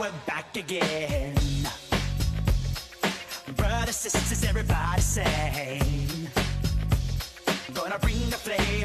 We're back again. Brothers, sisters, everybody sing. Gonna bring the flame,